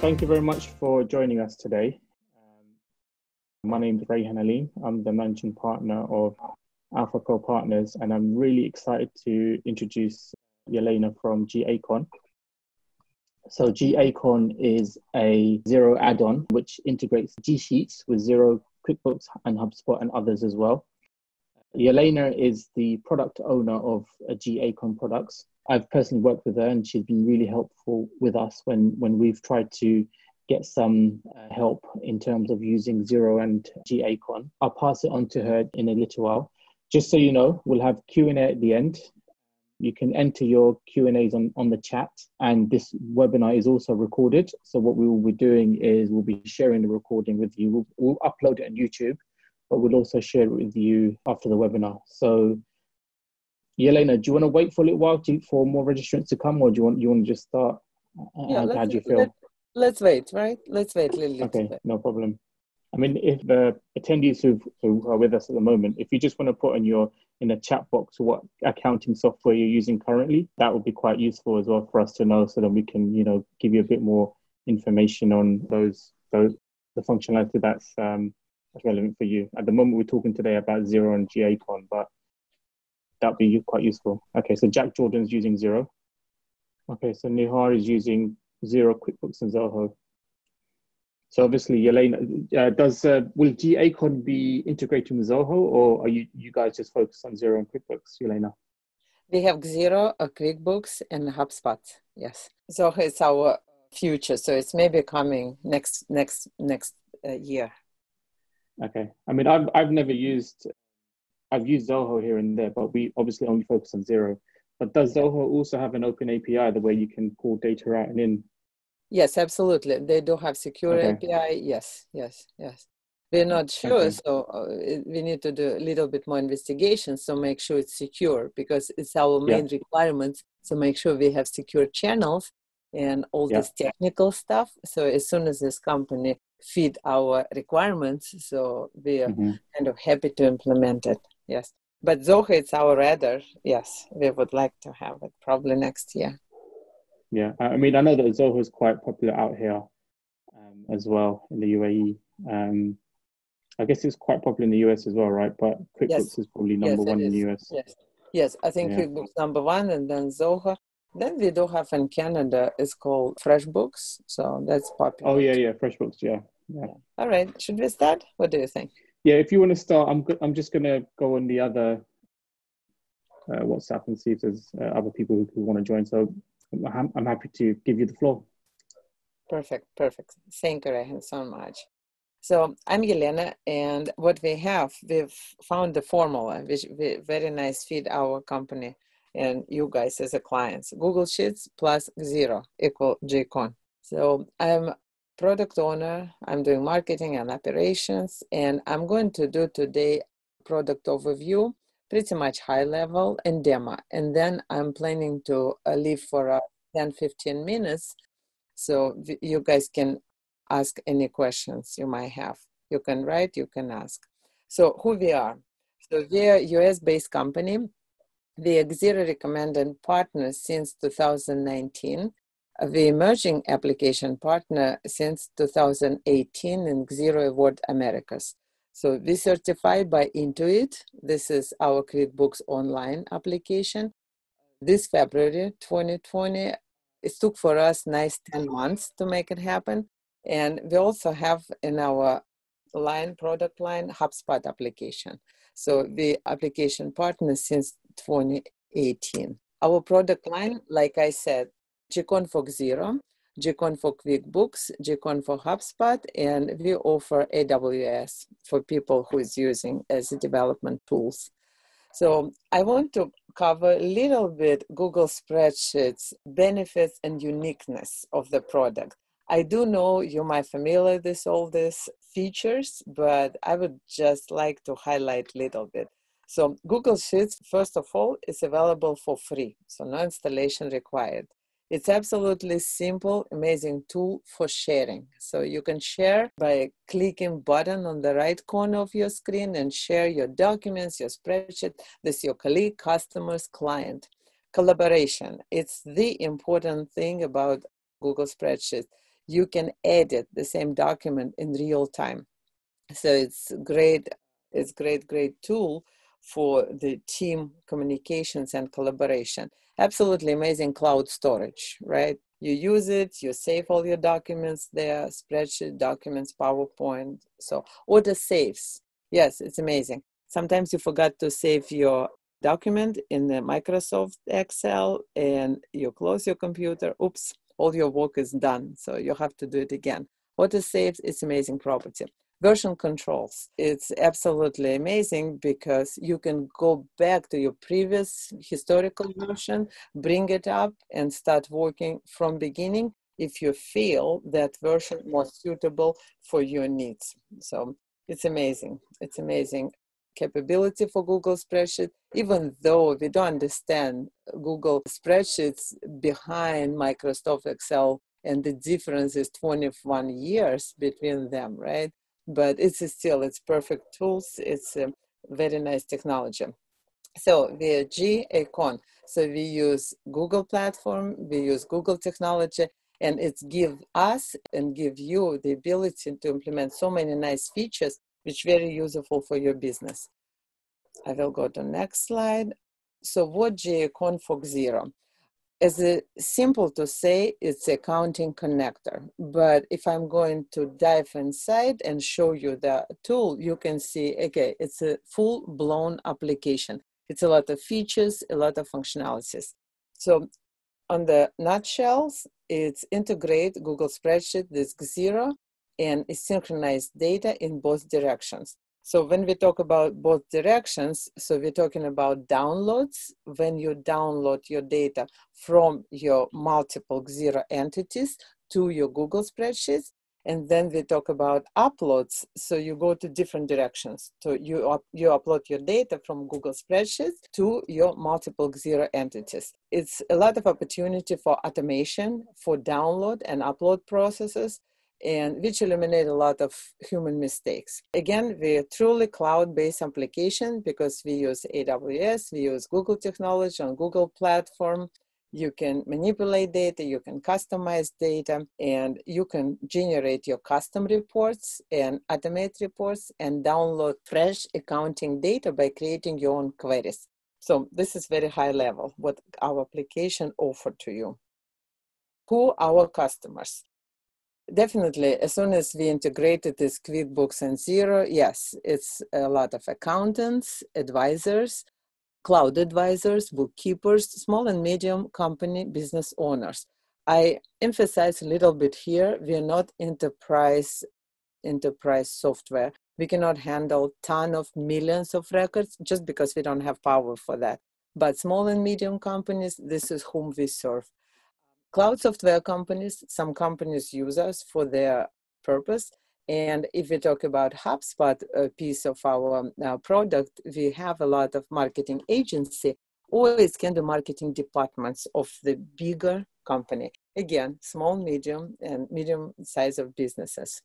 Thank you very much for joining us today. Um, my name is Rayhan Alim. I'm the managing partner of Alpha Pro Partners, and I'm really excited to introduce Yelena from G-Accon. So G-Accon is a Xero add-on which integrates G Sheets with Xero, QuickBooks, and HubSpot and others as well. Yelena is the product owner of G-Accon products. I've personally worked with her, and she's been really helpful with us when when we've tried to get some uh, help in terms of using Xero and G-Accon. I'll pass it on to her in a little while. Just so you know, we'll have Q&A at the end. You can enter your Q&As on, on the chat and this webinar is also recorded. So what we will be doing is we'll be sharing the recording with you. We'll, we'll upload it on YouTube, but we'll also share it with you after the webinar. So Yelena, do you want to wait for a little while to, for more registrants to come or do you want, you want to just start? Yeah, how, how do you feel? Let, let's wait, right? Let's wait a little Okay, bit. no problem. I mean, if the attendees who who are with us at the moment, if you just want to put in your in the chat box what accounting software you're using currently, that would be quite useful as well for us to know, so that we can you know give you a bit more information on those those the functionality that's um, that's relevant for you. At the moment, we're talking today about Xero and G-Accon, but that'd be quite useful. Okay, so Jack Jordan's using Xero. Okay, so Nihar is using Xero QuickBooks, and Zoho. So obviously, Yelena, uh, does uh, will G-Accon be integrating with Zoho, or are you you guys just focused on Xero and QuickBooks, Yelena? We have Xero, a QuickBooks, and HubSpot. Yes, so it's our future. So it's maybe coming next next next uh, year. Okay. I mean, I've I've never used, I've used Zoho here and there, but we obviously only focus on Xero. But does Zoho also have an open API the way you can pull data out and in? Yes, absolutely. They do have secure Okay. API. Yes, yes, yes. We're not sure, Okay. so uh, we need to do a little bit more investigation. So make sure it's secure because it's our Yeah. main requirements. So make sure we have secure channels and all Yeah. this technical stuff. So as soon as this company feed our requirements, so we are Mhm. kind of happy to implement it. Yes, but Zoho, it's our radar. Yes, we would like to have it probably next year. Yeah. I mean, I know that Zoho is quite popular out here um, as well in the UAE. Um, I guess it's quite popular in the US as well, right? But QuickBooks is probably number Yes, one in the. US. Yes, yes. I think Yeah. QuickBooks number one, and then Zoho. Then we do have in Canada. It's called FreshBooks, so that's popular. Oh yeah, yeah, FreshBooks, yeah, yeah. All right, should we start? What do you think? Yeah, if you want to start, I'm go- I'm just gonna go on the other uh, WhatsApp and see if there's uh, other people who, who want to join. So I'm, I'm happy to give you the floor. Perfect, perfect. Thank you, so much. So I'm Yelena, and what we have, we've found the formula, which we very nice fit our company and you guys as a clients. Google Sheets Xero equal G-Accon. So I'm product owner. I'm doing marketing and operations, and I'm going to do today product overview, pretty much high level and demo. And then I'm planning to uh, leave for uh, 10, 15 minutes so you guys can ask any questions you might have. You can write, you can ask. So who we are? So we are US-based company. Are Xero recommended partner since 2019. the emerging application partner since 2018 in Xero Award Americas. So we certified by Intuit. This is our QuickBooks online application. This February 2020, it took for us nice 10 months to make it happen. And we also have in our line, product line, HubSpot application. So the application partner since 2018. Our product line, like I said, G-Accon for Xero, G-Accon for QuickBooks, G-Accon for HubSpot, and we offer AWS for people who is using as development tools. So I want to cover a little bit Google Spreadsheets benefits and uniqueness of the product. I do know you might familiar with all these features, but I would just like to highlight a little bit. So Google Sheets, first of all, is available for free, so no installation required. It's absolutely simple, amazing tool for sharing. So you can share by clicking button on the right corner of your screen and share your documents, your spreadsheet with your colleague, customers, client. Collaboration. It's the important thing about Google Spreadsheet. you can edit the same document in real time. So it's great, it's great, great tool for the team communications and collaboration. Absolutely amazing cloud storage, right? You use it, you save all your documents there, spreadsheet documents, PowerPoint. So auto saves. Yes, it's amazing. Sometimes you forgot to save your document in the Microsoft Excel and you close your computer. Oops, all your work is done. So you have to do it again. Auto saves is amazing property version controls. It's absolutely amazing because you can go back to your previous historical version, bring it up and start working from beginning if you feel that version more suitable for your needs. So it's amazing. It's amazing capability for Google Spreadsheet, even though we don't understand Google Spreadsheets behind Microsoft Excel and the difference is 21 years between them, right? But it's still it's perfect tools it's a very nice technology. So we G-Accon so we use google platform we use google technology and it's give us and give you the ability to implement so many nice features which very useful for your business. I will go to next slide. So what G-Accon for Xero? As a simple to say it's a counting connector but if i'm going to dive inside and show you the tool you can see okay it's a full blown application. It's a lot of features a lot of functionalities. So on the nutshells it's integrate google spreadsheet this Xero and synchronized data in both directions so when we talk about both directions, so we're talking about downloads. When you download your data from your multiple Xero entities to your Google spreadsheets, and then we talk about uploads. So you go to different directions. So you up, you upload your data from Google spreadsheets to your multiple Xero entities. It's a lot of opportunity for automation, for download and upload processes, and which eliminate a lot of human mistakes. Again, we're truly cloud-based application because we use AWS, we use Google technology on Google platform. You can manipulate data, you can customize data, and you can generate your custom reports and automate reports and download fresh accounting data by creating your own queries. So this is very high level what our application offer to you. Who our customers? Definitely as soon as we integrated this quickbooks and Xero yes it's a lot of accountants advisors cloud advisors bookkeepers small and medium company business owners. I emphasize a little bit here we're not enterprise enterprise software. We cannot handle ton of millions of records just because we don't have power for that. But small and medium companies this is whom we serve cloud software companies, some companies use us for their purpose. And if we talk about HubSpot, a piece of our uh, product, we have a lot of marketing agency it can be marketing departments of the bigger company. Again, small, medium, and medium size of businesses.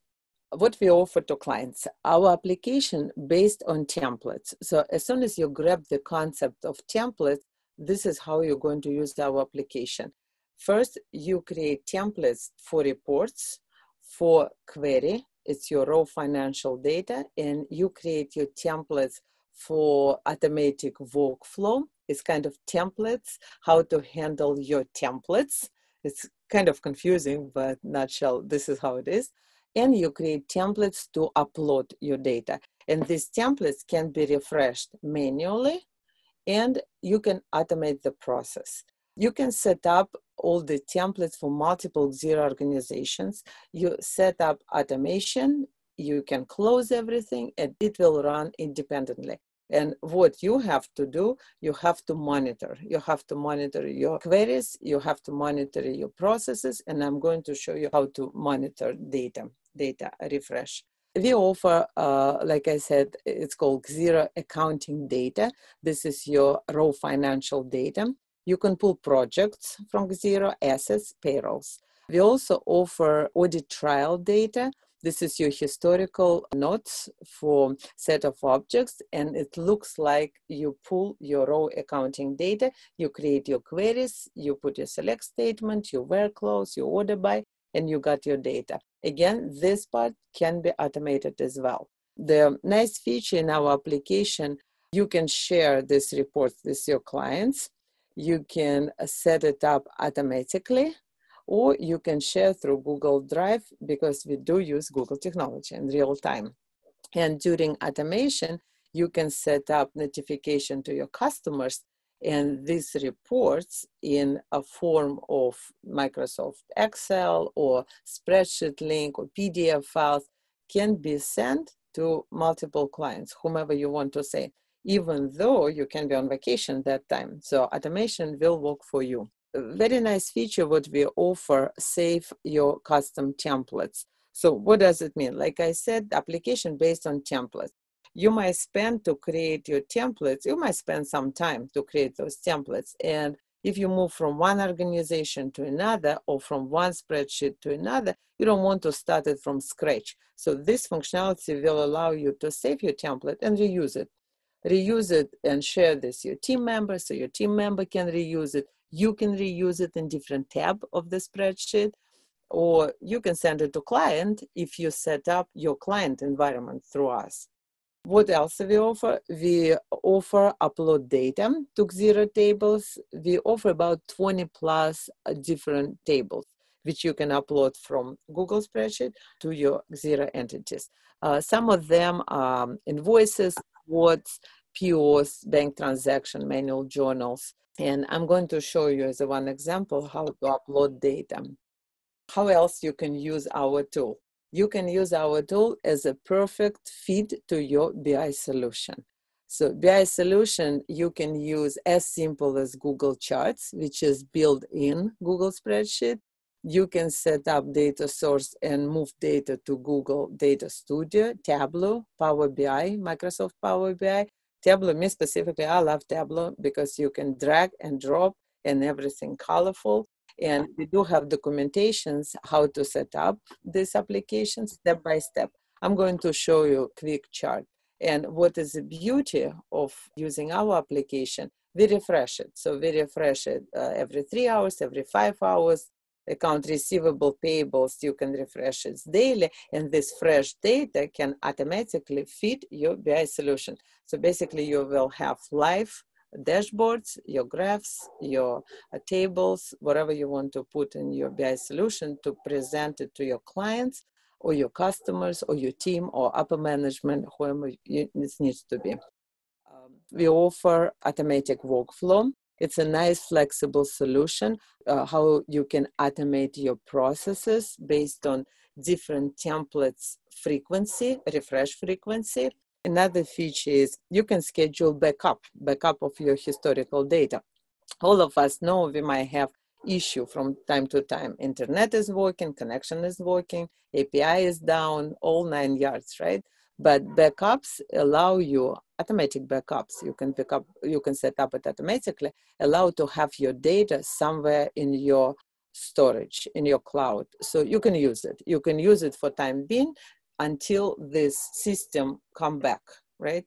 What we offer to clients, our application based on templates. So as soon as you grab the concept of templates, this is how you're going to use our application. First, you create templates for reports, for query, it's your raw financial data, and you create your templates for automatic workflow. It's kind of templates, how to handle your templates. It's kind of confusing, but nutshell, this is how it is. And you create templates to upload your data. And these templates can be refreshed manually and you can automate the process. You can set up all the templates for multiple Xero organizations. You set up automation, you can close everything, and it will run independently. And what you have to do, you have to monitor. You have to monitor your queries, you have to monitor your processes, and I'm going to show you how to monitor data, data refresh. We offer, uh, like I said, it's called Xero Accounting Data. This is your raw financial data. You can pull projects from Xero, assets, payrolls. We also offer audit trail data. This is your historical notes for set of objects, and it looks like you pull your raw accounting data, you create your queries, you put your select statement, your workflows, your order by, and you got your data. Again, this part can be automated as well. The nice feature in our application, you can share this report with your clients. You can uh, set it up automatically or you can share through Google Drive because we do use Google technology in real time. And during automation, you can set up notification to your customers and these reports in a form of Microsoft Excel or spreadsheet link or PDF files can be sent to multiple clients, whomever you want to say, even though you can be on vacation that time. So automation will work for you. A very nice feature what we offer, save your custom templates. So what does it mean? Like I said, application based on templates you might spend to create your templates, you might spend some time to create those templates. And if you move from one organization to another or from one spreadsheet to another, you don't want to start it from scratch. So this functionality will allow you to save your template and reuse it. Reuse it and share this your team member so your team member can reuse it. You can reuse it in different tab of the spreadsheet or you can send it to client if you set up your client environment through us. What else we offer? We offer upload data to Xero tables. We offer about 20 plus different tables, which you can upload from Google Spreadsheet to your Xero entities. Uh, some of them are invoices, quotes, POs, bank transaction, manual journals. And I'm going to show you as one example how to upload data. How else you can use our tool? you can use our tool as a perfect feed to your BI solution. So BI solution, you can use as simple as Google Charts, which is built in Google Spreadsheet. You can set up data source and move data to Google Data Studio, Tableau, Power BI, Microsoft Power BI. Tableau, me specifically, I love Tableau because you can drag and drop and everything colorful. And we do have documentations how to set up this application step by step. I'm going to show you a quick chart. And what is the beauty of using our application? We refresh it. So we refresh it uh, every three hours, every five hours. Account receivable payables, you can refresh it daily, and this fresh data can automatically feed your BI solution. So basically, you will have live dashboards, your graphs, your uh, tables, whatever you want to put in your BI solution to present it to your clients or your customers or your team or upper management, whoever it needs to be. Um, we offer automatic workflow. It's a nice flexible solution uh, how you can automate your processes based on different templates frequency, refresh frequency, Another feature is you can schedule backup, backup of your historical data. All of us know we might have issue from time to time. Internet is working, connection is working, API is down, all nine yards, right? But backups allow you automatic backups. You can pick up, you can set up it automatically, allow to have your data somewhere in your storage in your cloud so you can use it you can use it for time being until this system come back, right?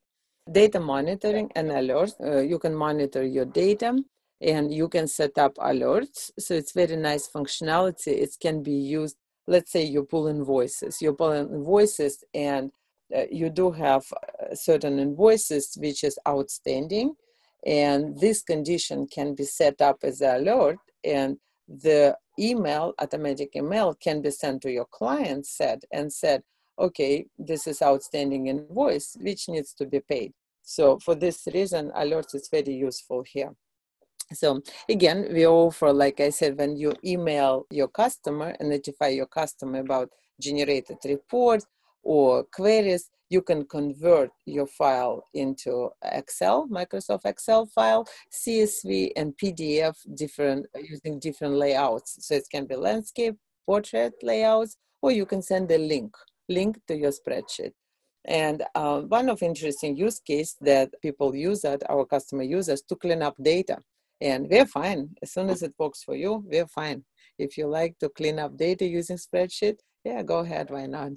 Data monitoring and alerts. Uh, you can monitor your data and you can set up alerts. So it's very nice functionality. It can be used. Let's say you pull invoices. You pull invoices and uh, you do have uh, certain invoices which is outstanding and this condition can be set up as an alert and the email automatic email can be sent to your client said and said okay, this is outstanding invoice, which needs to be paid. So for this reason, alerts is very useful here. So again, we offer, like I said, when you email your customer and notify your customer about generated report or queries, you can convert your file into Excel, Microsoft Excel file, CSV, and PDF different using different layouts. So it can be landscape, portrait layouts, or you can send a link link to your spreadsheet. And uh, one of interesting use case that people use that our customer users to clean up data. And we're fine. As soon as it works for you, we're fine. If you like to clean up data using spreadsheet, yeah, go ahead, why not?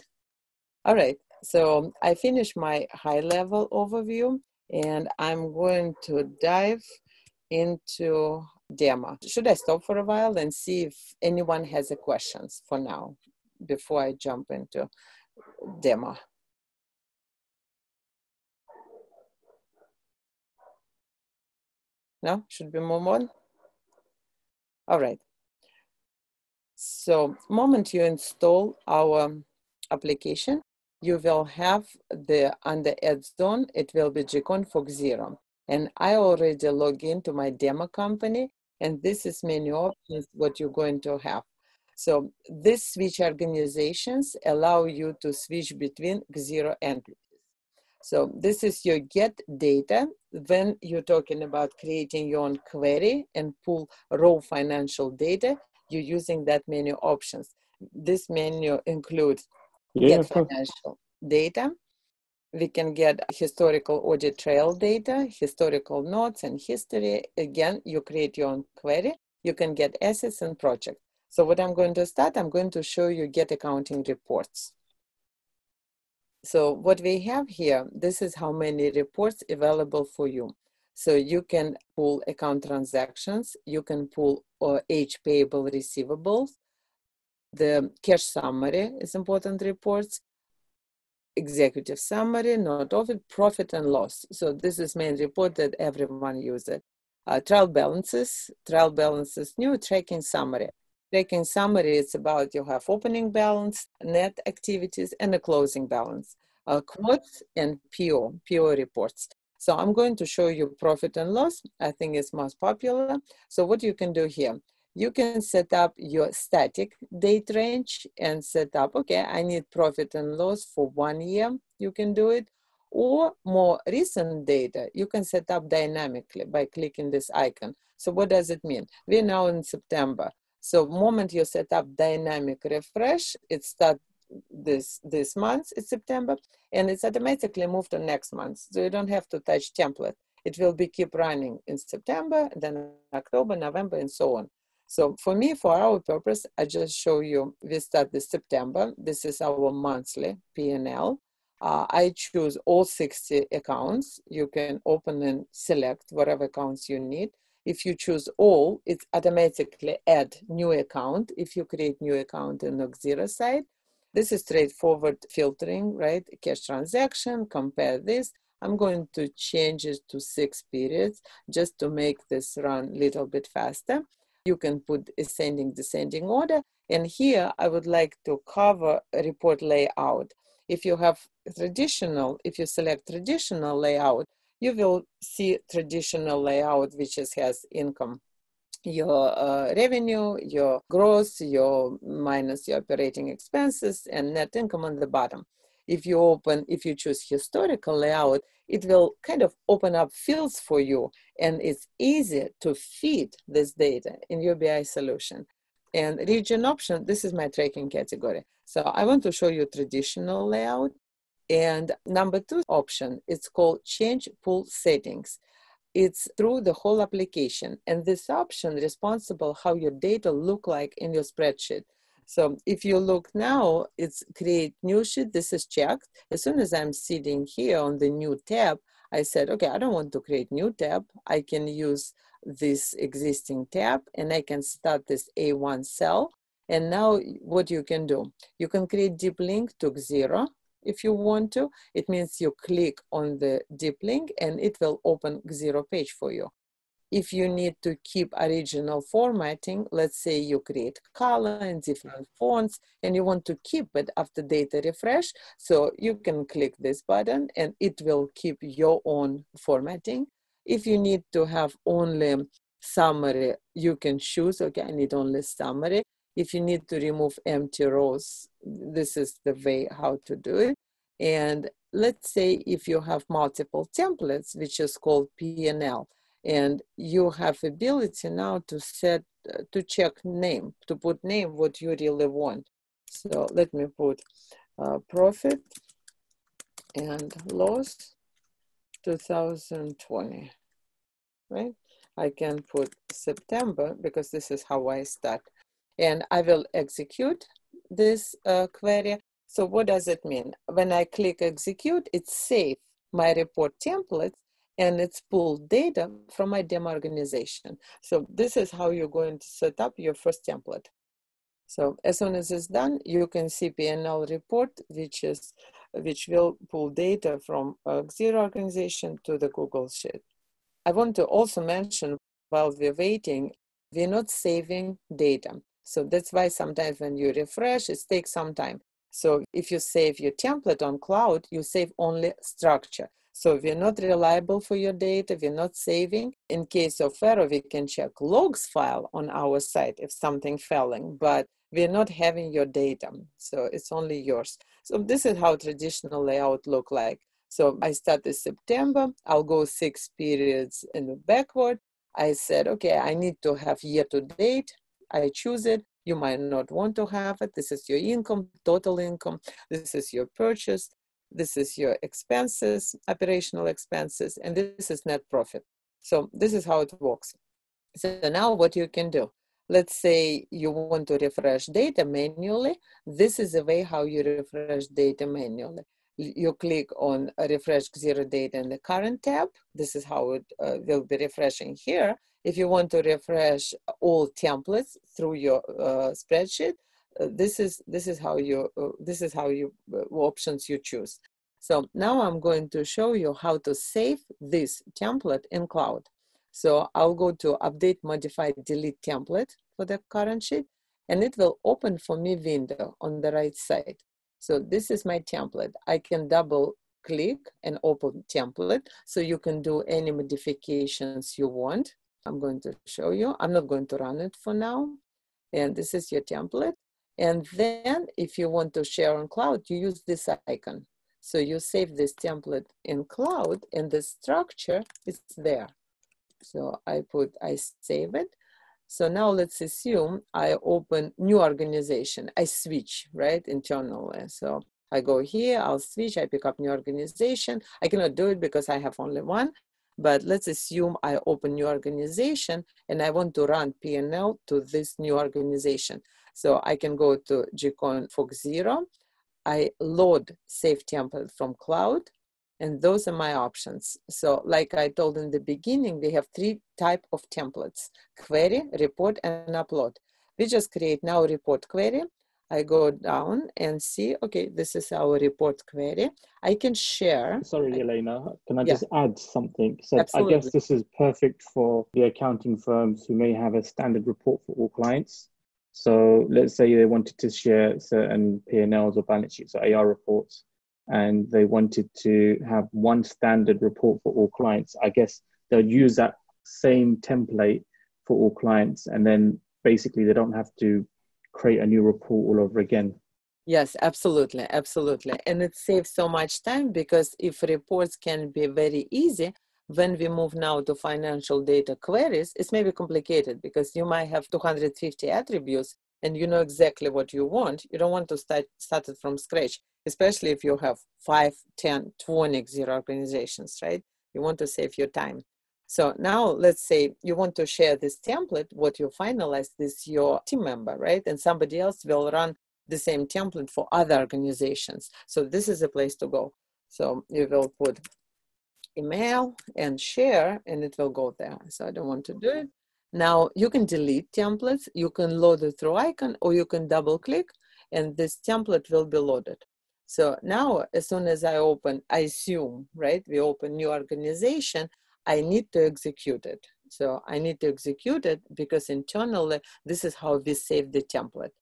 All right, so I finished my high level overview and I'm going to dive into demo. Should I stop for a while and see if anyone has a questions for now before I jump into demo? No, should we move on? All right. So moment you install our application, you will have the under add zone, it will be G-Accon for Xero. And I already log into my demo company and this is menu options what you're going to have. So these switch organizations allow you to switch between Xero entities. So this is your get data when you're talking about creating your own query and pull raw financial data, you're using that menu options. This menu includes yeah, get financial data. We can get historical audit trail data, historical notes and history. Again, you create your own query. You can get assets and projects. So what I'm going to start, I'm going to show you get accounting reports. So what we have here, this is how many reports available for you. So you can pull account transactions, you can pull uh, age payable receivables, the cash summary is important reports, executive summary, not of profit and loss. So this is main report that everyone uses. Uh, trial balances, trial balances, new tracking summary. Tracking summary is about you have opening balance, net activities, and a closing balance. Uh, quotes and PO, PO reports. So I'm going to show you profit and loss. I think it's most popular. So what you can do here, you can set up your static date range and set up, okay, I need profit and loss for one year. You can do it. Or more recent data, you can set up dynamically by clicking this icon. So what does it mean? We're now in September. So moment you set up dynamic refresh, it starts this this month it's september and it's automatically moved to next month so you don't have to touch template it will be keep running in september then october november and so on so for me for our purpose i just show you we start this september this is our monthly p&l uh, I choose all 60 accounts. You can open and select whatever accounts you need. If you choose all, it automatically add new account. If you create new account in Xero side, this is straightforward filtering, right? Cash transaction, compare this. I'm going to change it to six periods just to make this run a little bit faster. You can put ascending, descending order. And here I would like to cover report layout. If you have traditional, if you select traditional layout, you will see traditional layout, which is, has income your uh, revenue, your gross, your minus your operating expenses, and net income on the bottom. If you open, if you choose historical layout, it will kind of open up fields for you, and it's easy to feed this data in your BI solution. And region option, this is my tracking category. So I want to show you traditional layout. And number two option, it's called change pool settings it's through the whole application and this option responsible how your data look like in your spreadsheet so if you look now it's create new sheet this is checked as soon as i'm sitting here on the new tab i said okay i don't want to create new tab i can use this existing tab and i can start this a1 cell and now what you can do you can create deep link to Xero if you want to. It means you click on the deep link and it will open Xero page for you. If you need to keep original formatting, let's say you create color and different fonts and you want to keep it after data refresh, so you can click this button and it will keep your own formatting. If you need to have only summary, you can choose, okay, I need only summary if you need to remove empty rows, this is the way how to do it. And let's say if you have multiple templates, which is called PNL, and you have ability now to set, uh, to check name, to put name what you really want. So let me put uh, profit and loss 2020, right? I can put September because this is how I start and I will execute this uh, query. So what does it mean? When I click execute, it saves my report templates and it's pulled data from my demo organization. So this is how you're going to set up your first template. So as soon as it's done, you can see P&L report, which is which will pull data from Xero organization to the Google Sheet. I want to also mention while we're waiting, we're not saving data. So that's why sometimes when you refresh, it takes some time. So if you save your template on cloud, you save only structure. So we're not reliable for your data, we're not saving. In case of error, we can check logs file on our site if something failing, but we're not having your data. So it's only yours. So this is how traditional layout look like. So I started September, I'll go six periods in the backward. I said, okay, I need to have year to date. I choose it. You might not want to have it. This is your income, total income. This is your purchase. This is your expenses, operational expenses, and this is net profit. So this is how it works. So now what you can do, let's say you want to refresh data manually. This is the way how you refresh data manually. You click on refresh Xero data in the current tab. This is how it uh, will be refreshing here. If you want to refresh all templates through your uh, spreadsheet, uh, this is this is how you uh, this is how you uh, options you choose. So now I'm going to show you how to save this template in cloud. So I'll go to update, modify, delete template for the current sheet, and it will open for me window on the right side. So this is my template. I can double click and open template so you can do any modifications you want. I'm going to show you. I'm not going to run it for now. And this is your template. And then if you want to share on cloud, you use this icon. So you save this template in cloud and the structure is there. So I put, I save it. So now let's assume I open new organization. I switch, right, internally. So I go here, I'll switch, I pick up new organization. I cannot do it because I have only one, but let's assume I open new organization and I want to run P&L to this new organization. So I can go to G-Accon for Xero. I load save template from cloud and those are my options. So like I told in the beginning, we have three type of templates, query, report, and upload. We just create now report query. I go down and see, okay, this is our report query. I can share. Sorry, I, Elena, can I yeah. just add something? So Absolutely. I guess this is perfect for the accounting firms who may have a standard report for all clients. So let's say they wanted to share certain P&Ls or balance sheets or AR reports and they wanted to have one standard report for all clients, I guess they'll use that same template for all clients, and then basically they don't have to create a new report all over again. Yes, absolutely, absolutely. And it saves so much time because if reports can be very easy, when we move now to financial data queries, it's maybe complicated because you might have 250 attributes and you know exactly what you want. You don't want to start, start it from scratch especially if you have 5, 10, 20 Xero organizations, right? You want to save your time. So now let's say you want to share this template, what you finalize is your team member, right? And somebody else will run the same template for other organizations. So this is a place to go. So you will put email and share and it will go there. So I don't want to do it. Now you can delete templates, you can load it through icon or you can double click and this template will be loaded. So now, as soon as I open, I assume, right, we open new organization, I need to execute it. So I need to execute it because internally, this is how we save the template.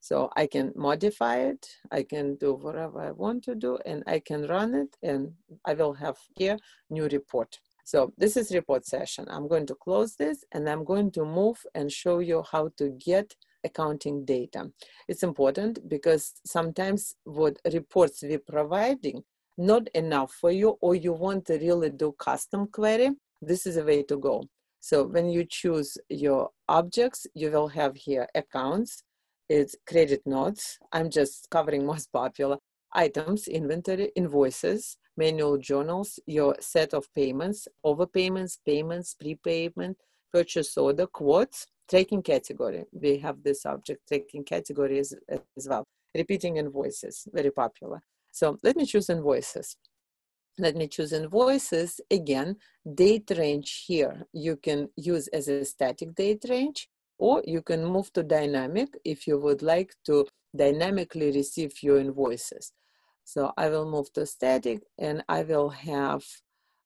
So I can modify it, I can do whatever I want to do, and I can run it, and I will have here new report. So this is report session. I'm going to close this, and I'm going to move and show you how to get accounting data. It's important because sometimes what reports we're providing not enough for you or you want to really do custom query, this is a way to go. So when you choose your objects, you will have here accounts, it's credit notes. I'm just covering most popular items, inventory, invoices, manual journals, your set of payments, overpayments, payments, prepayment, purchase order, quotes, tracking category. We have this object tracking category as, as well. Repeating invoices, very popular. So let me choose invoices. let me choose invoices again date range here you can use as a static date range or you can move to dynamic if you would like to dynamically receive your invoices so i will move to static and i will have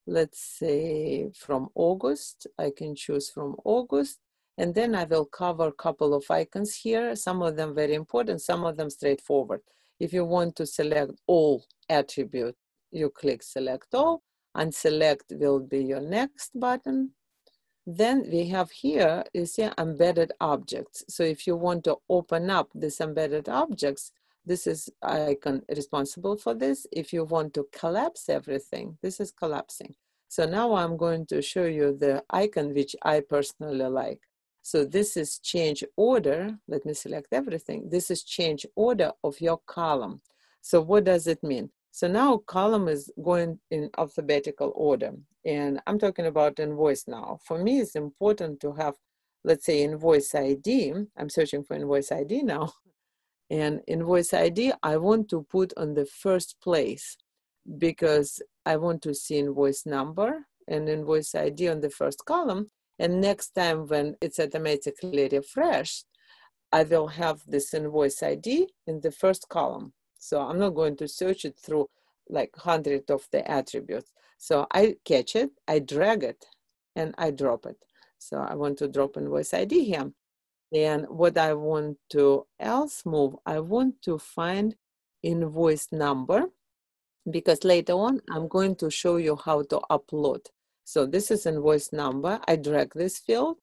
let's say from august i can choose from august and then i will cover a couple of icons here some of them very important some of them straightforward if you want to select all attribute you click select all and select will be your next button. Then we have here, you see embedded objects. So if you want to open up this embedded objects, this is icon responsible for this. If you want to collapse everything, this is collapsing. So now I'm going to show you the icon which I personally like. So this is change order. Let me select everything. This is change order of your column. So what does it mean? So now column is going in alphabetical order. And I'm talking about invoice now. For me, it's important to have, let's say, invoice ID. I'm searching for invoice ID now. And invoice ID, I want to put on the first place because I want to see invoice number and invoice ID on the first column. And next time when it's automatically refreshed, I will have this invoice ID in the first column. So I'm not going to search it through like hundred of the attributes. So I catch it, I drag it, and I drop it. So I want to drop invoice ID here. And what I want to else move, I want to find invoice number because later on I'm going to show you how to upload. So this is invoice number. I drag this field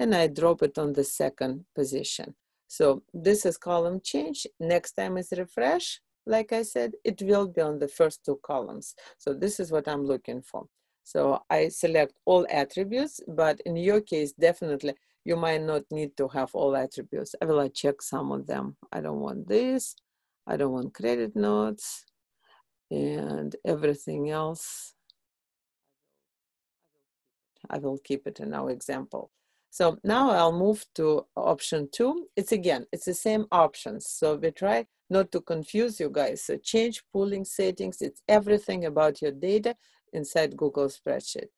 and I drop it on the second position. So this is column change. Next time is refresh. Like I said, it will be on the first two columns. So this is what I'm looking for. So I select all attributes, but in your case, definitely you might not need to have all attributes. I will check some of them. I don't want this. I don't want credit notes and everything else. I will keep it in our example. So now I'll move to option two. It's again, it's the same options. So we try not to confuse you guys. So change pooling settings. It's everything about your data inside Google spreadsheet.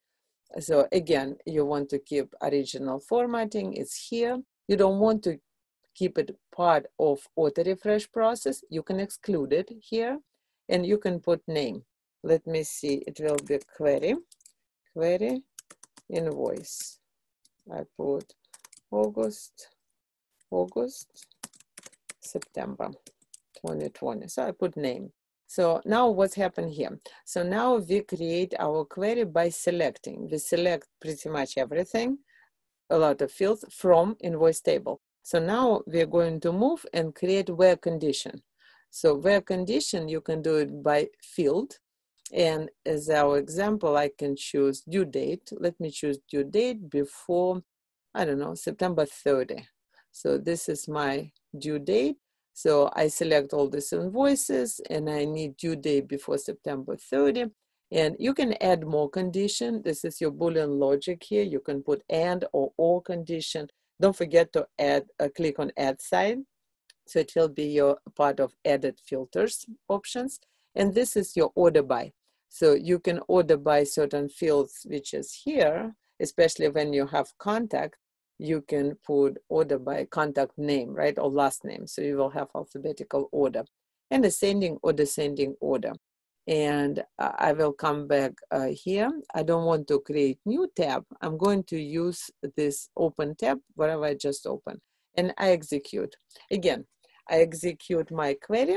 So again, you want to keep original formatting. It's here. You don't want to keep it part of auto refresh process. You can exclude it here and you can put name. Let me see, it will be query, query invoice. I put August, August, September 2020. So I put name. So now what's happened here? So now we create our query by selecting. We select pretty much everything, a lot of fields from invoice table. So now we're going to move and create where condition. So where condition, you can do it by field. And as our example, I can choose due date. Let me choose due date before, I don't know, September 30. So this is my due date. So I select all these invoices and I need due date before September 30. And you can add more condition. This is your Boolean logic here. You can put and or or condition. Don't forget to add, uh, click on add sign. So it will be your part of edit filters options. And this is your order by. So you can order by certain fields, which is here, especially when you have contact, you can put order by contact name, right, or last name. So you will have alphabetical order and ascending or descending order. And I will come back uh, here. I don't want to create new tab. I'm going to use this open tab, whatever I just opened, and I execute. Again, I execute my query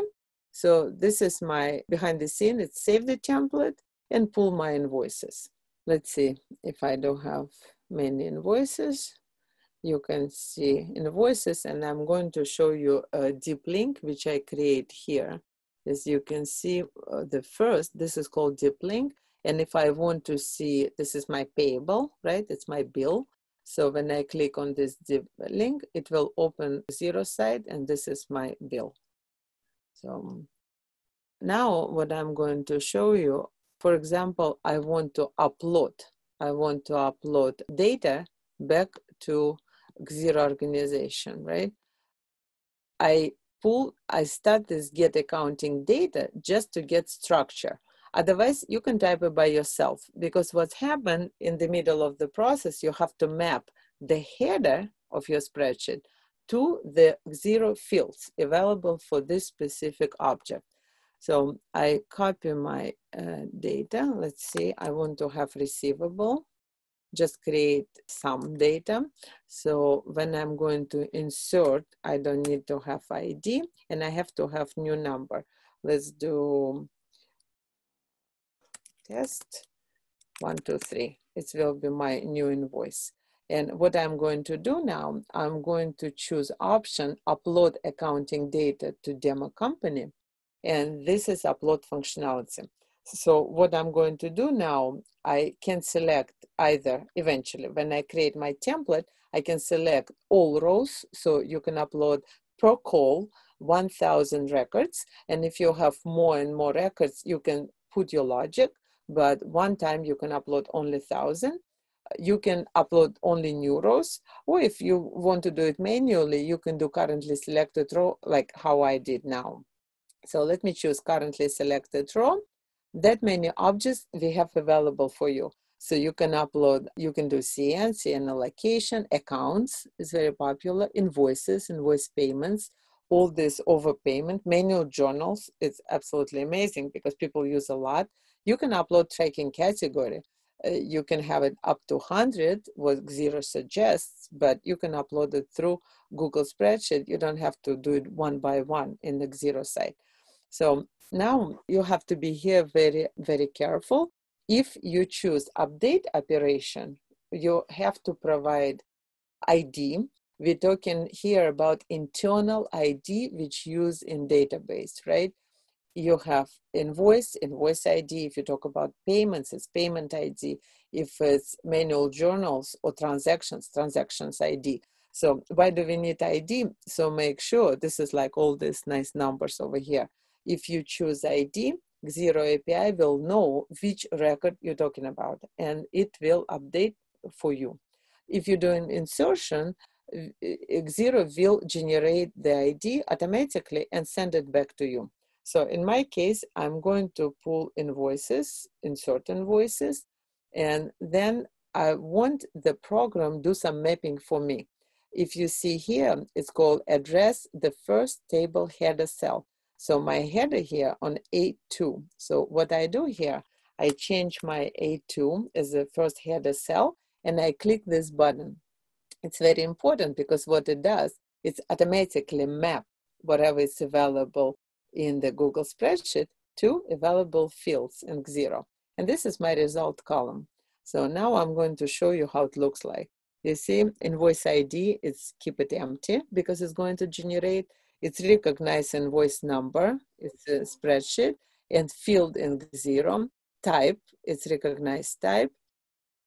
so this is my behind the scene, it's save the template and pull my invoices. Let's see if I don't have many invoices. You can see invoices and I'm going to show you a deep link which I create here. As you can see uh, the first, this is called deep link. And if I want to see, this is my payable, right? It's my bill. So when I click on this deep link, it will open Xero side and this is my bill. So now what I'm going to show you, for example, I want to upload, I want to upload data back to Xero organization, right? I pull, I start this get accounting data just to get structure. Otherwise, you can type it by yourself because what's happened in the middle of the process, you have to map the header of your spreadsheet to the Xero fields available for this specific object. So I copy my uh, data. Let's see, I want to have receivable. Just create some data. So when I'm going to insert, I don't need to have ID and I have to have new number. Let's do test one, two, three. It will be my new invoice. And what I'm going to do now, I'm going to choose option upload accounting data to demo company. And this is upload functionality. So what I'm going to do now, I can select either eventually when I create my template, I can select all rows. So you can upload per call 1000 records. And if you have more and more records, you can put your logic, but one time you can upload only 1000 you can upload only new rows, or if you want to do it manually, you can do currently selected row like how I did now. So let me choose currently selected row. That many objects we have available for you. So you can upload, you can do CN, CN allocation, accounts is very popular, invoices, invoice payments, all this overpayment, manual journals. It's absolutely amazing because people use a lot. You can upload tracking category. Uh, you can have it up to 100 what Xero suggests but you can upload it through google spreadsheet. You don't have to do it one by one in the Xero site. So now you have to be here very very careful. If you choose update operation you have to provide id we're talking here about internal id which use in database right you have invoice, invoice ID. If you talk about payments, it's payment ID. If it's manual journals or transactions, transactions ID. So why do we need ID? So make sure this is like all these nice numbers over here. If you choose ID, Xero API will know which record you're talking about and it will update for you. If you're doing insertion, Xero will generate the ID automatically and send it back to you. So in my case, I'm going to pull invoices, insert invoices, and then I want the program do some mapping for me. If you see here, it's called address the first table header cell. So my header here on A2. So what I do here, I change my A2 as the first header cell and I click this button. It's very important because what it does, it's automatically map whatever is available in the Google spreadsheet to available fields in Xero. And this is my result column. So now I'm going to show you how it looks like. You see invoice ID, it's keep it empty because it's going to generate, it's recognize invoice number, it's a spreadsheet, and field in Xero. Type, it's recognized type.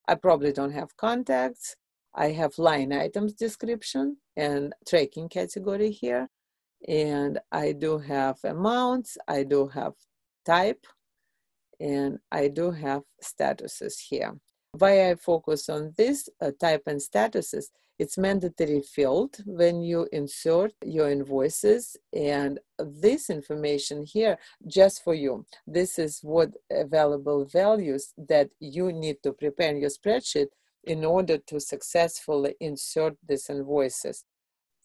I probably don't have contacts. I have line items description and tracking category here and I do have amounts, I do have type, and I do have statuses here. Why I focus on this uh, type and statuses, it's mandatory field when you insert your invoices and this information here just for you. This is what available values that you need to prepare in your spreadsheet in order to successfully insert these invoices.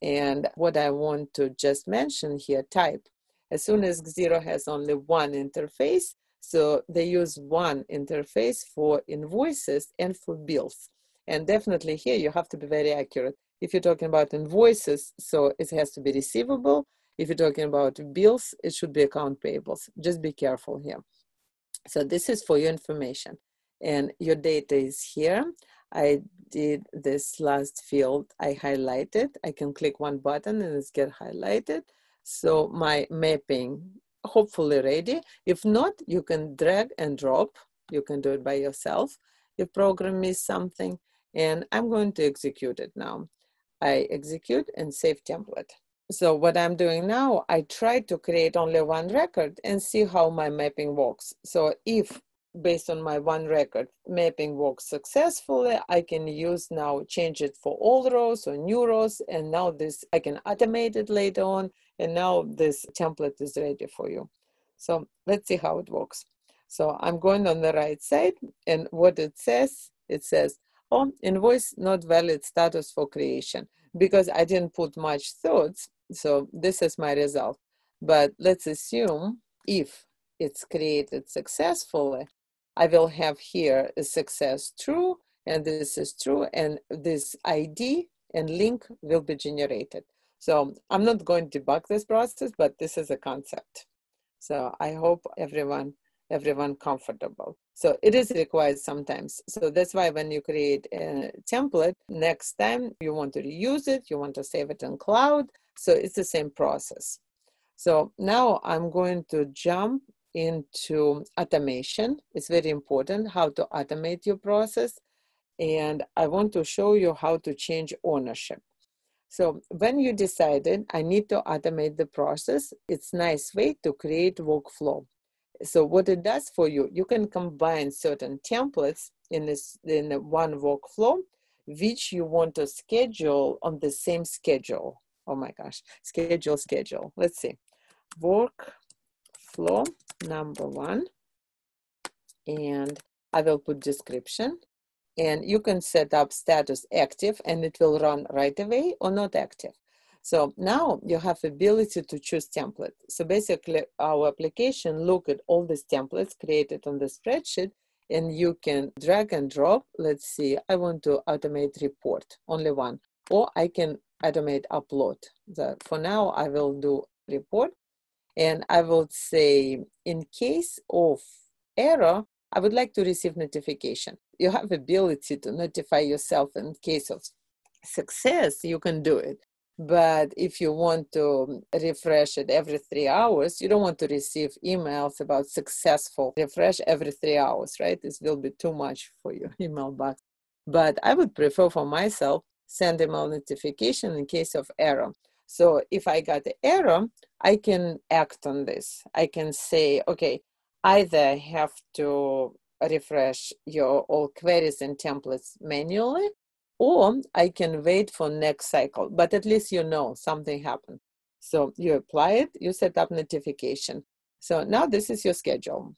And what I want to just mention here, type. As soon as Xero has only one interface, so they use one interface for invoices and for bills. And definitely here you have to be very accurate. If you're talking about invoices, so it has to be receivable. If you're talking about bills, it should be account payables. Just be careful here. So this is for your information. And your data is here. I did this last field, I highlighted. I can click one button and it's get highlighted. So my mapping hopefully ready. If not, you can drag and drop. You can do it by yourself. If program is something, and I'm going to execute it now. I execute and save template. So what I'm doing now, I try to create only one record and see how my mapping works. So if based on my one record mapping works successfully i can use now change it for all rows or new rows and now this i can automate it later on and now this template is ready for you so let's see how it works So I'm going on the right side, and what it says, it says, oh, invoice not valid status for creation because I didn't put much thoughts. So this is my result. But let's assume if it's created successfully, I will have here a success true, and this is true, and this ID and link will be generated. So I'm not going to debug this process, but this is a concept. So I hope everyone everyone comfortable. So it is required sometimes. So that's why when you create a template, next time you want to reuse it, you want to save it in cloud. So it's the same process. So now I'm going to jump into automation. It's very important how to automate your process. And I want to show you how to change ownership. So when you decided I need to automate the process, it's nice way to create workflow. So what it does for you, you can combine certain templates in this in one workflow, which you want to schedule on the same schedule. Oh my gosh, schedule, schedule. Let's see. Workflow number one. And I will put description and you can set up status active and it will run right away or not active. So now you have ability to choose template. So basically our application look at all these templates created on the spreadsheet and you can drag and drop. Let's see, I want to automate report, only one, or I can automate upload. So for now, I will do report and I would say in case of error, I would like to receive notification. You have ability to notify yourself in case of success, you can do it. But if you want to refresh it every three hours, you don't want to receive emails about successful refresh every three hours, right? This will be too much for your email box. But I would prefer for myself send email notification in case of error. So if I got the error, I can act on this. I can say, okay, either have to refresh your all queries and templates manually, or I can wait for next cycle, but at least you know something happened. So you apply it, you set up notification. So now this is your schedule.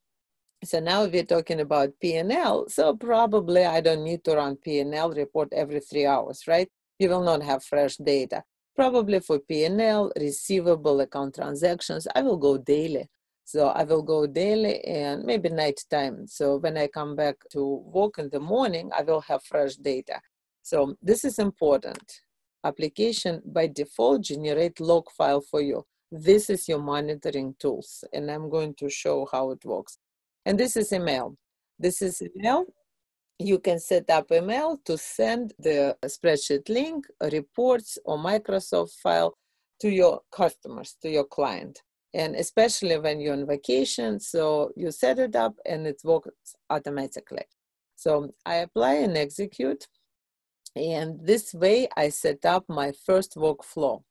So now we're talking about P&L. So probably I don't need to run P&L report every three hours, right? You will not have fresh data. Probably for P&L, receivable account transactions, I will go daily. So I will go daily and maybe night time. So when I come back to work in the morning, I will have fresh data. So this is important. Application by default generate log file for you. This is your monitoring tools and I'm going to show how it works. And this is email. This is email you can set up email to send the spreadsheet link, reports, or Microsoft file to your customers, to your client. And especially when you're on vacation, so you set it up and it works automatically. So I apply and execute. And this way I set up my first workflow.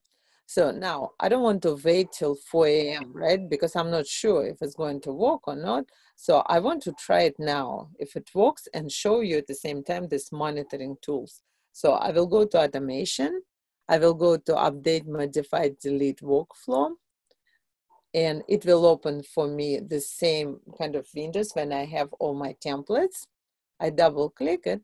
So now I don't want to wait till 4 a.m., right? Because I'm not sure if it's going to work or not. So I want to try it now, if it works, and show you at the same time this monitoring tools. So I will go to automation. I will go to update, modify, delete workflow. And it will open for me the same kind of windows when I have all my templates. I double click it.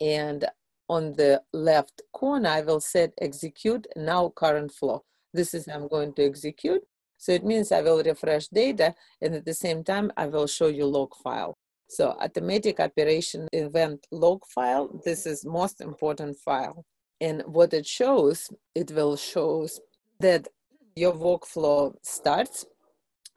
And on the left corner, I will set execute now current flow. This is I'm going to execute. So it means I will refresh data and at the same time, I will show you log file. So automatic operation event log file, this is most important file. And what it shows, it will shows that your workflow starts,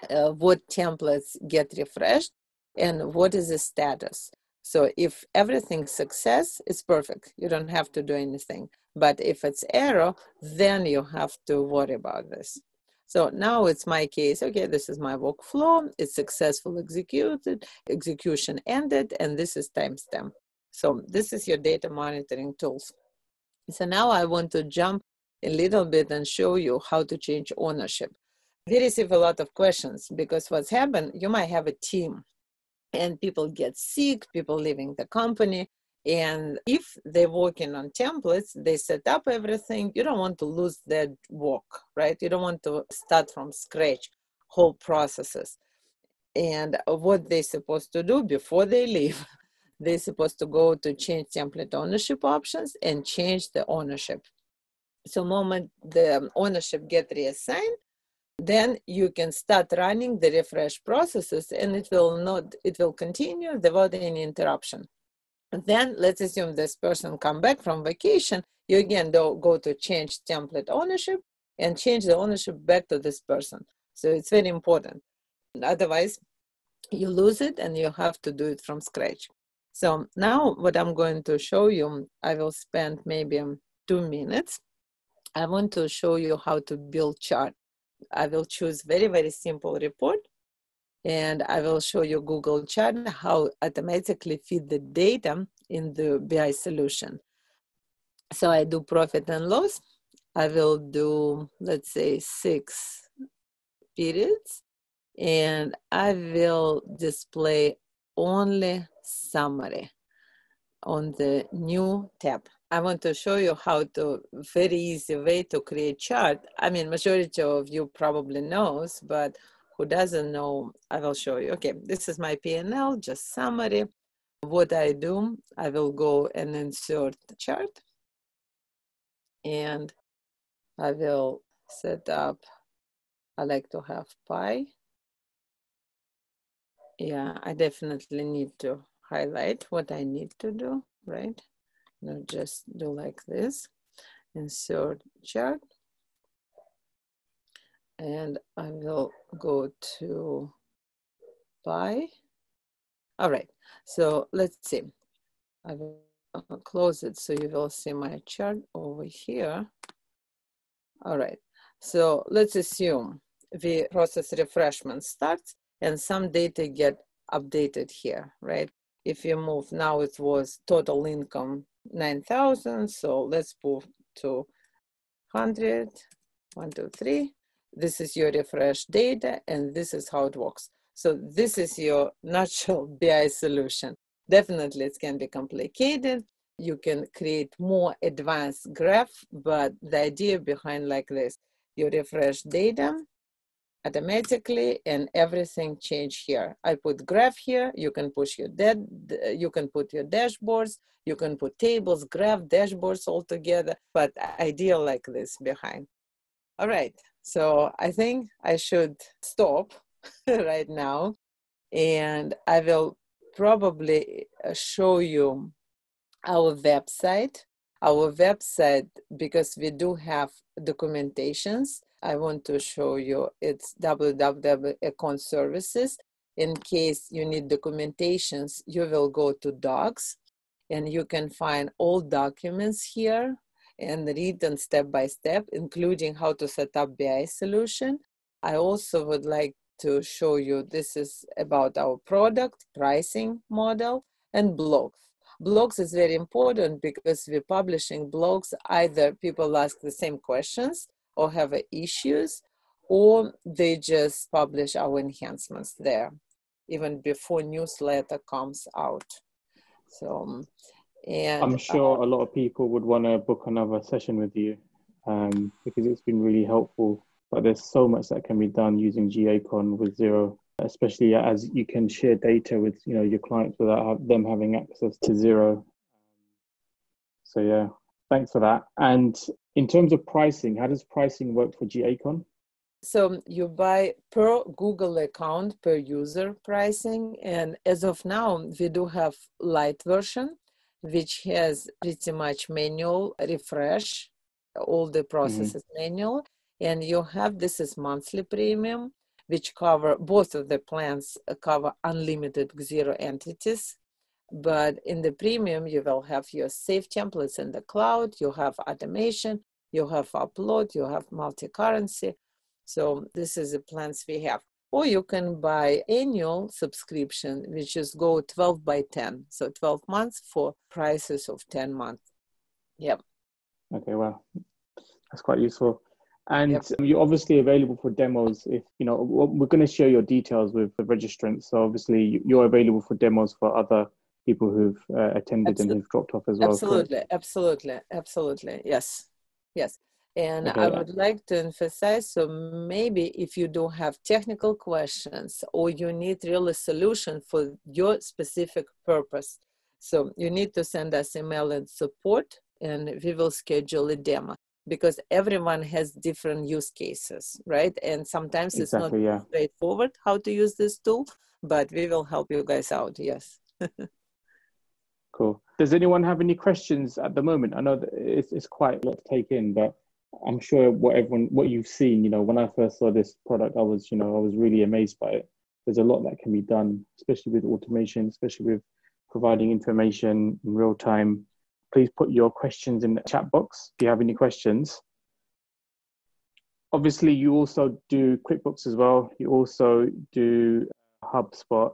uh, what templates get refreshed, and what is the status. So if everything's success, it's perfect. You don't have to do anything. But if it's error, then you have to worry about this. So now it's my case. Okay, this is my workflow. It's successful executed, execution ended, and this is timestamp. So this is your data monitoring tools. So now I want to jump a little bit and show you how to change ownership. We receive a lot of questions because what's happened, you might have a team and people get sick, people leaving the company, and if they're working on templates, they set up everything. You don't want to lose that work, right? You don't want to start from scratch whole processes. and what they're supposed to do before they leave. they're supposed to go to change template ownership options and change the ownership. So moment the ownership get reassigned, then you can start running the refresh processes and it will not it will continue without any interruption. Then let's assume this person come back from vacation. You again go to change template ownership and change the ownership back to this person. So it's very important. Otherwise you lose it and you have to do it from scratch. So now what i'm going to show you i will spend maybe two minutes. I want to show you how to build chart I will choose very, very simple report and I will show you Google chart how automatically feed the data in the BI solution. So I do profit and loss. I will do, let's say, six periods, and I will display only summary on the new tab. I want to show you how to very easy way to create chart. I mean, majority of you probably knows, but who doesn't know, I will show you. Okay, this is my PNL, just summary. What I do, I will go and insert chart. And I will set up, I like to have pie. Yeah, I definitely need to highlight what I need to do, right? Now just do like this, insert chart. And I will go to pie. All right, so let's see. I will close it so you will see my chart over here. All right, so let's assume the process refreshment starts and some data get updated here, right? If you move now, it was total income 9,000. So let's move to 100, one, two, three. This is your refresh data, and this is how it works. So this is your natural BI solution. Definitely it can be complicated. You can create more advanced graph, but the idea behind like this, you refresh data, automatically and everything change here. I put graph here, you can push your dead, you can put your dashboards, you can put tables, graph, dashboards all together, but ideal like this behind. All right, so I think I should stop right now and I will probably uh, show you our website. Our website, because we do have documentations I want to show you it's www.econ services. In case you need documentations, you will go to docs and you can find all documents here and read them step by step, including how to set up BI solution. I also would like to show you this is about our product, pricing model, and blogs. Blogs is very important because we're publishing blogs. Either people ask the same questions or have issues, or they just publish our enhancements there, even before newsletter comes out. So, um, and I'm sure uh, a lot of people would want to book another session with you um, because it's been really helpful. But there's so much that can be done using G-Accon with Xero, especially as you can share data with you know your clients without have them having access to Xero. So yeah, thanks for that. And in terms of pricing, how does pricing work for G-Accon? So you buy per Google account per user pricing, and as of now, we do have light version, which has pretty much manual refresh, all the processes mm-hmm. manual, and you have this is monthly premium, which cover both of the plans cover unlimited Xero entities but in the premium, you will have your safe templates in the cloud, you have automation, you have upload, you have multi-currency. So this is the plans we have. Or you can buy annual subscription, which is go 12 by 10. So 12 months for prices of 10 months. Yep. Okay, well, that's quite useful. And yep. you're obviously available for demos. If you know, we're going to share your details with the registrants. So obviously, you're available for demos for other people who've uh, attended absolutely. and who've dropped off as well. Absolutely, correct? absolutely, absolutely. Yes, yes. And okay. I would like to emphasize so maybe if you do have technical questions or you need really solution for your specific purpose, so you need to send us email and support and we will schedule a demo because everyone has different use cases, right? And sometimes exactly, it's not yeah. straightforward how to use this tool, but we will help you guys out. Yes. cool. Does anyone have any questions at the moment? I know that it's, it's quite a lot to take in, but I'm sure what everyone, what you've seen, you know, when I first saw this product, I was, you know, I was really amazed by it. There's a lot that can be done, especially with automation, especially with providing information in real time. Please put your questions in the chat box if you have any questions. Obviously, you also do QuickBooks as well. You also do uh, HubSpot.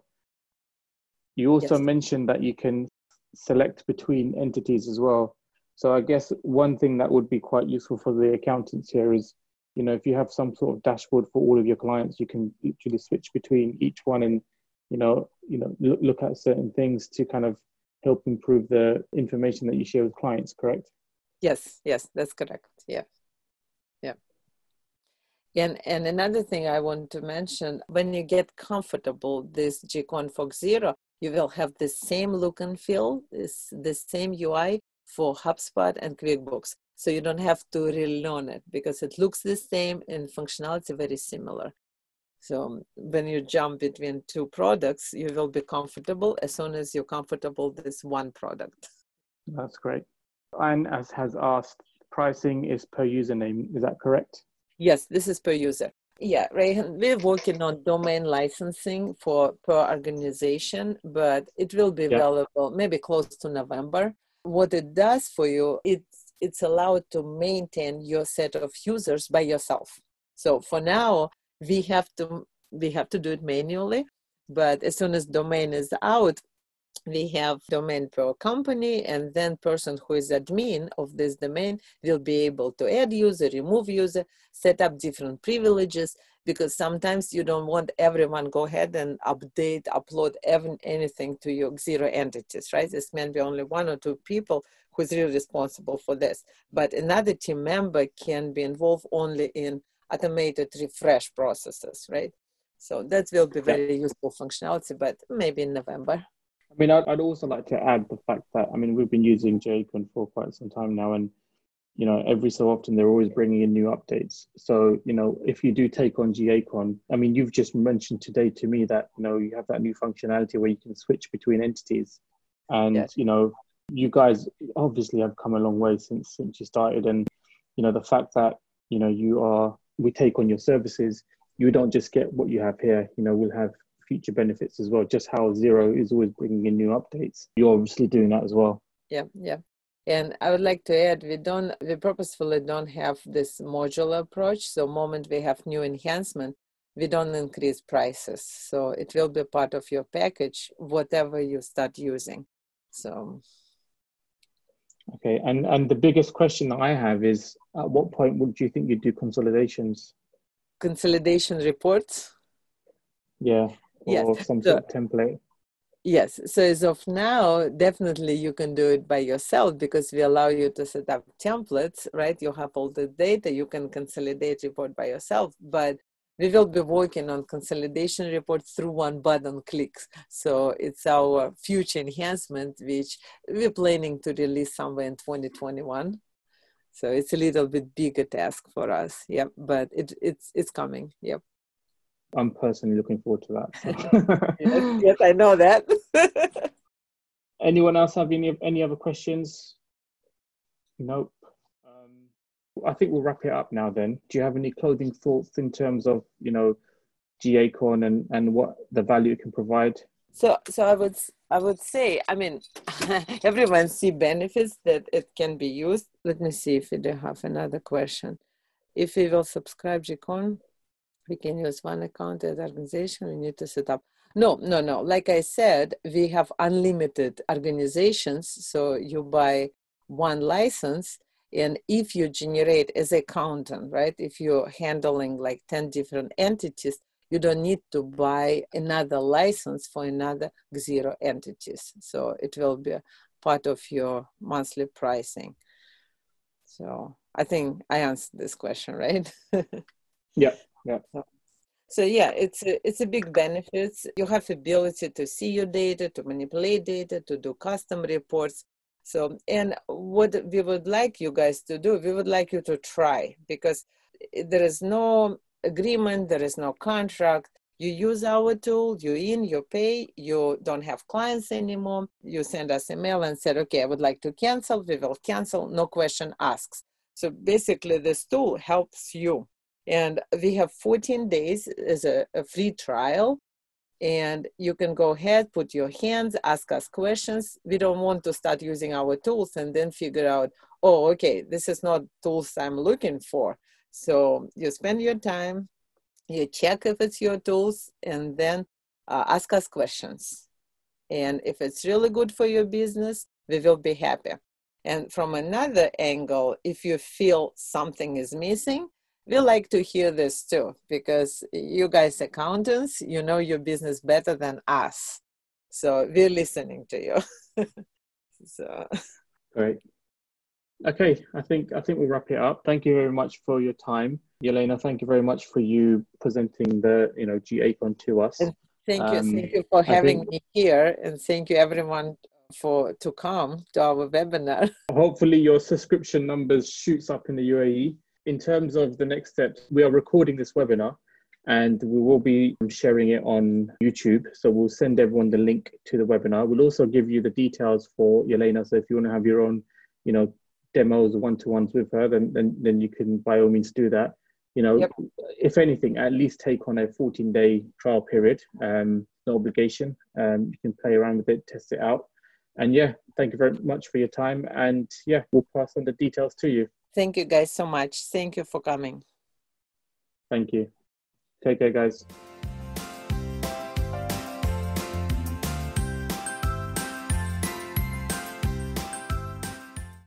You also yes. mentioned that you can select between entities as well. So I guess one thing that would be quite useful for the accountants here is, you know, if you have some sort of dashboard for all of your clients, you can literally switch between each one and, you know, you know, look, look at certain things to kind of help improve the information that you share with clients. Correct? Yes. Yes, that's correct. Yeah. Yeah. And, and another thing I want to mention, when you get comfortable, this G-Accon for Xero, you will have the same look and feel, this, the same UI for HubSpot and QuickBooks. So you don't have to relearn it because it looks the same and functionality very similar. So um, when you jump between two products, you will be comfortable as soon as you're comfortable with this one product. That's great. And as has asked, pricing is per username. Is that correct? Yes, this is per user. Yeah, Rayhan, we're working on domain licensing for per organization, but it will be available maybe close to November. What it does for you it's it's allowed to maintain your set of users by yourself. So for now we have to we have to do it manually but as soon as domain is out we have domain per company and then person who is admin of this domain will be able to add user remove user set up different privileges because sometimes you don't want everyone go ahead and update, upload even anything to your Xero entities, right? This may be only one or two people who's really responsible for this. But another team member can be involved only in automated refresh processes, right? So that will be very useful functionality, but maybe in November. I mean, I'd, I'd also like to add the fact that, I mean, we've been using G-Accon for quite some time now, and you know every so often they're always bringing in new updates. So you know if you do take on G-Accon i mean you've just mentioned today to me that you know you have that new functionality where you can switch between entities. And yes. you know you guys obviously have come a long way since since you started. And you know the fact that you know you are we take on your services you don't just get what you have here. You know we'll have future benefits as well just how Xero is always bringing in new updates you're obviously doing that as well yeah yeah and I would like to add, we don't, we purposefully don't have this modular approach. So moment we have new enhancement, we don't increase prices. So it will be part of your package, whatever you start using. So. Okay, and and the biggest question that I have is, at what point would you think you do consolidations? Consolidation reports. Yeah, or yes. some sort of template. Yes. So as of now, definitely you can do it by yourself because we allow you to set up templates, right? You have all the data, you can consolidate report by yourself, but we will be working on consolidation reports through one button clicks. So it's our future enhancement, which we're planning to release somewhere in 2021. So it's a little bit bigger task for us. Yep. But it, it's, it's coming. Yep. I'm personally looking forward to that. yes, yes, I know that. Anyone else have any any other questions? Nope. Um, I think we'll wrap it up now. Then, do you have any closing thoughts in terms of you know G-Accon and and what the value it can provide? So, so I would I would say, I mean, everyone see benefits that it can be used. Let me see if we do have another question. If we will subscribe G-Accon, we can use one account at organization we need to set up. No no no. Like i said we have unlimited organizations. So you buy one license and if you generate as accountant right if you're handling like 10 different entities you don't need to buy another license for another Xero entities. So it will be part of your monthly pricing. So I think I answered this question, right? yeah, yeah. So, yeah, it's a, it's a big benefit. You have ability to see your data, to manipulate data, to do custom reports. So, and what we would like you guys to do, we would like you to try because there is no agreement, there is no contract. You use our tool, you in, you pay, you don't have clients anymore. You send us a mail and said, okay, I would like to cancel. We will cancel, no question asked. So basically, this tool helps you and we have 14 days as a, a free trial. And you can go ahead, put your hands, ask us questions. We don't want to start using our tools and then figure out, oh, okay, this is not tools I'm looking for. So you spend your time, you check if it's your tools, and then uh, ask us questions. And if it's really good for your business, we will be happy. And from another angle, if you feel something is missing, we like to hear this too because you guys accountants you know your business better than us. So we're listening to you. So. Great. Okay i think i think we'll wrap it up. Thank you very much for your time. Yelena thank you very much for you presenting the you know G-Accon to us. Thank you um, thank you for having think, me here and thank you everyone for to come to our webinar. Hopefully your subscription numbers shoots up in the uae in terms of the next steps, we are recording this webinar and we will be sharing it on YouTube. So we'll send everyone the link to the webinar. We'll also give you the details for Yelena. So if you want to have your own, you know, demos, one-to-ones with her, then then, then you can by all means do that. You know, yep. if anything, at least take on a 14-day trial period. Um, no obligation. Um, you can play around with it, test it out. And yeah, thank you very much for your time. And yeah, we'll pass on the details to you. Thank you guys so much. Thank you for coming. Thank you. Take care, guys.